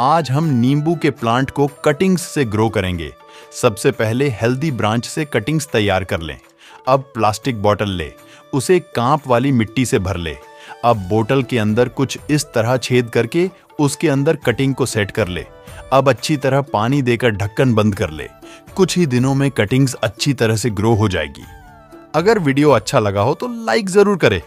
आज हम नींबू के प्लांट को कटिंग्स से ग्रो करेंगे। सबसे पहले हेल्दी ब्रांच से कटिंग्स तैयार कर लें। अब प्लास्टिक बॉटल ले। उसे काँप वाली मिट्टी से भर ले। अब बोतल के अंदर कुछ इस तरह छेद करके उसके अंदर कटिंग को सेट कर ले। अब अच्छी तरह पानी देकर ढक्कन बंद कर ले। कुछ ही दिनों में कटिंग्स अच्छी तरह से ग्रो हो जाएगी। अगर वीडियो अच्छा लगा हो तो लाइक ज़रूर करें।